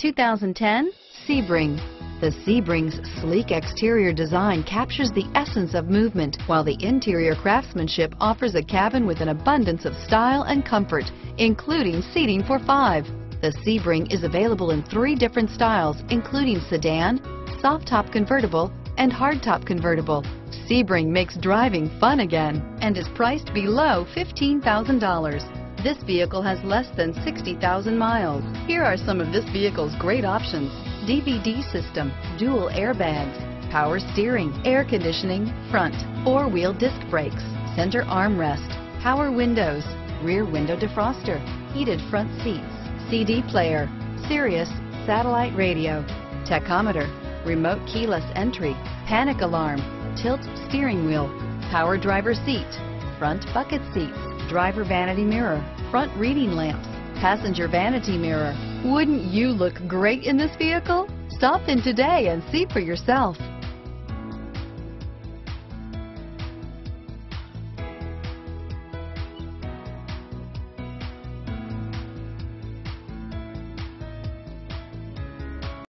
2010 Sebring. The Sebring's sleek exterior design captures the essence of movement, while the interior craftsmanship offers a cabin with an abundance of style and comfort, including seating for five. The Sebring is available in three different styles, including sedan, soft top convertible, and hardtop convertible. Sebring makes driving fun again and is priced below $15,000. This vehicle has less than 60,000 miles. Here are some of this vehicle's great options. DVD system, dual airbags, power steering, air conditioning, front, four-wheel disc brakes, center armrest, power windows, rear window defroster, heated front seats, CD player, Sirius satellite radio, tachometer, remote keyless entry, panic alarm, tilt steering wheel, power driver seat, front bucket seats, driver vanity mirror, front reading lamps, passenger vanity mirror. Wouldn't you look great in this vehicle? Stop in today and see for yourself.